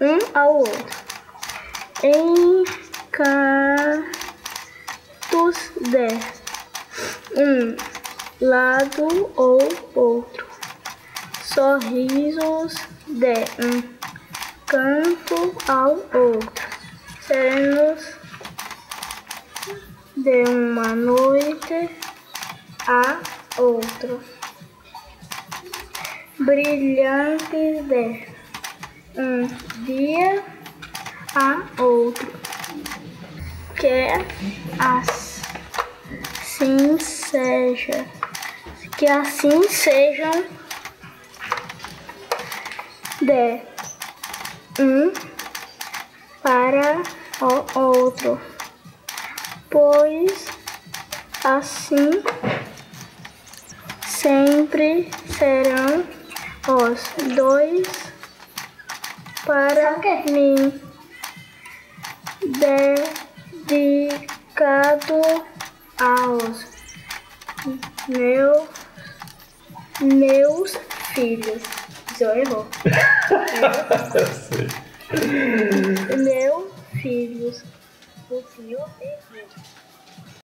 um ao outro, encantos de um lado ou outro, sorrisos de um canto ao outro, serenos de uma noite a outra, brilhantes de um dia a outro, que assim seja, que assim sejam de um para o outro, pois assim sempre serão os dois para mim dedicado aos meus meus filhos. Isso errou. Eu sei. Meus filhos. O fio errou.